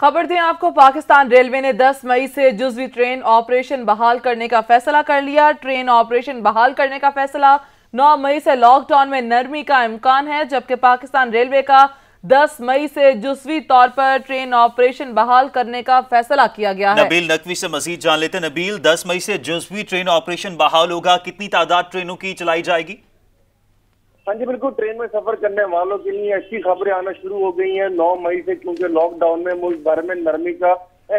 खबर दें आपको, पाकिस्तान रेलवे ने 10 मई से जुजवी ट्रेन ऑपरेशन बहाल करने का फैसला कर लिया। ट्रेन ऑपरेशन बहाल करने का फैसला। 9 मई से लॉकडाउन में नरमी का इम्कान है, जबकि पाकिस्तान रेलवे का 10 मई से जुजवी तौर पर ट्रेन ऑपरेशन बहाल करने का फैसला किया गया है। नबील नकवी से मजीद जान लेते नबील 10 मई से जुजवी ट्रेन ऑपरेशन बहाल होगा। कितनी तादाद ट्रेनों की चलाई जाएगी? हाँ जी, बिल्कुल। ट्रेन में सफ़र करने वालों के लिए अच्छी खबरें आना शुरू हो गई हैं। 9 मई से क्योंकि लॉकडाउन में मुल्क भर में नरमी का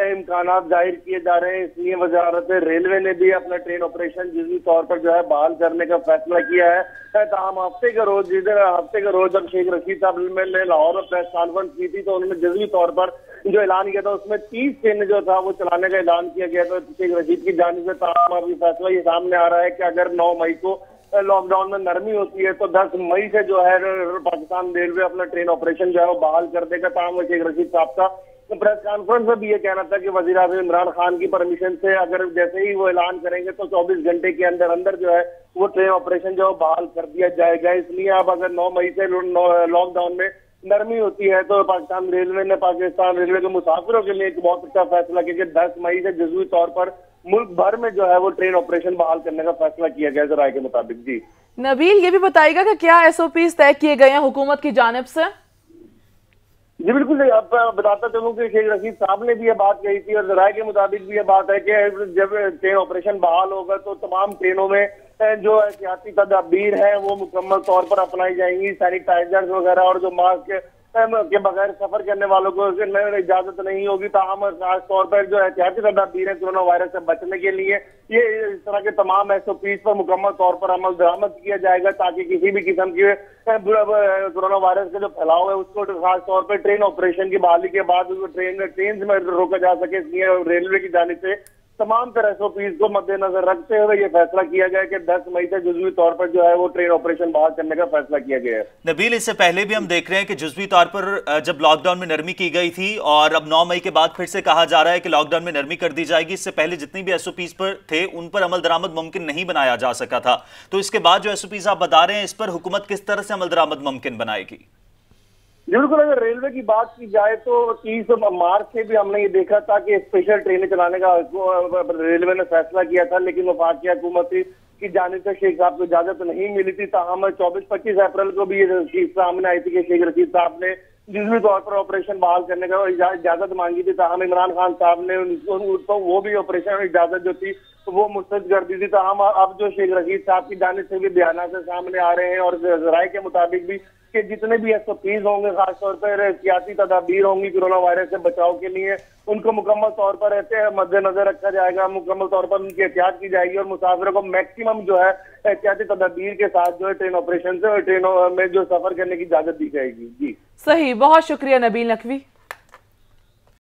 इम्कान ज़ाहिर किए जा रहे हैं। इसलिए वजारत, रेलवे ने भी अपना ट्रेन ऑपरेशन जिसकी तौर पर जो है बहाल करने का फैसला किया है। तमाम हफ़्ते के रोज जिस हफ़्ते के रोज जब शेख रशीद साहब ने लाहौर में प्रेस कॉन्फ्रेंस की थी तो उन्होंने जजवी तौर पर जो ऐलान किया था, उसमें तीस ट्रेन जो था, वो चलाने का ऐलान किया गया था। शेख रशीद की जानी से तमाम अभी फैसला ये सामने आ रहा है कि अगर नौ मई को लॉकडाउन में नरमी होती है तो 10 मई से जो है, पाकिस्तान रेलवे अपना ट्रेन ऑपरेशन जो है, वो बहाल कर देगा तमाम शेख रशीद साहब का तो प्रेस कॉन्फ्रेंस में भी ये कहना था कि वज़ीर अजम इमरान खान की परमिशन से अगर जैसे ही वो ऐलान करेंगे तो 24 घंटे के अंदर अंदर जो है, वो ट्रेन ऑपरेशन जो है बहाल कर दिया जाएगा। इसलिए अब अगर 9 मई से लॉकडाउन में नरमी होती है तो पाकिस्तान रेलवे ने पाकिस्तान रेलवे के मुसाफिरों के लिए एक बहुत अच्छा फैसला किया कि दस मई से जजवी तौर पर मुल्क भर में जो है वो ट्रेन ऑपरेशन बहाल करने का फैसला किया गया राय के मुताबिक जी। नबील ये भी बताएगा कि क्या एसओपी तय किए गए हैं हुकूमत की जानब से? जी बिल्कुल अब बताता चलूँ कि शेख रशीद साहब ने भी ये बात कही थी और राय के मुताबिक भी ये बात है कि जब ट्रेन ऑपरेशन बहाल होगा तो तमाम ट्रेनों में जो एहतियाती तदाबीर है वो मुकम्मल तौर पर अपनाई जाएँगी सैनिटाइजर्स वगैरह और जो मास्क के बगैर सफ़र करने वालों को इजाज़त नहीं होगी ताहम खास तौर पर जो एहतियाती तदाबीर है कोरोना वायरस से बचने के लिए, ये इस तरह के तमाम एस ओ पीज पर मुकम्मल तौर पर अमल दरामद किया जाएगा ताकि किसी भी किस्म की कोरोना वायरस का जो फैलाव है उसको खास तौर पर ट्रेन ऑपरेशन की बहाली के बाद ट्रेन ट्रेन में रोका जा सके, इसलिए रेलवे की जानी से तमाम तरह एसओपीज को मद्देनजर रखते हुए ये फैसला किया गया कि 10 मई से जुजवी तौर पर जो है वो ट्रेन ऑपरेशन बहाल करने का फैसला किया गया है। नबील, इससे पहले भी हम देख रहे हैं कि जुजवी तौर पर जब लॉकडाउन में नरमी की गई थी और अब 9 मई के बाद फिर से कहा जा रहा है कि लॉकडाउन में नरमी कर दी जाएगी, इससे पहले जितनी भी एसओपीज पर थे, उन पर अमल दरामद मुमकिन नहीं बनाया जा सका था। तो इसके बाद जो एसओपीज आप बता रहे हैं, इस पर हुकूमत किस तरह से अमल दरामद मुमकिन बनाएगी? बिल्कुल, अगर रेलवे की बात की जाए तो तीस मार्च से भी हमने ये देखा था कि स्पेशल ट्रेनें चलाने का रेलवे ने फैसला किया था, लेकिन वफाकी हुकूमत की जाने से शेख साहब को इजाज़त नहीं मिली थी। ताहम चौबीस, पच्चीस अप्रैल को भी ये चीज़ सामने आई थी कि शेख रशीद साहब ने जिसमें तौर पर ऑपरेशन बहाल करने का इजाज़त मांगी थी। ताहम इमरान खान साहब ने उनको वो भी ऑपरेशन इजाज़त जो थी वो मुस्तद कर दी थी। ताहम अब जो शेख रशीद साहब की जाने से भी बयान से सामने आ रहे हैं और राय के मुताबिक भी कि जितने भी एस होंगे खासतौर पर एहतियाती तदाबीर होंगी कोरोना वायरस से बचाव के लिए। उनको मुकम्मल तौर पर रहते हैं, मद्देनजर रखा जाएगा। मुकम्मल तौर पर उनकी एहतियात की जाएगी और मुसाफिरों को मैक्सिमम जो है, एहतियाती तदाबीर के साथ जो है ट्रेन ऑपरेशन से और ट्रेनों में जो सफ़र करने की इजाज़त दी जाएगी। जी। सही, बहुत शुक्रिया नबील नकवी।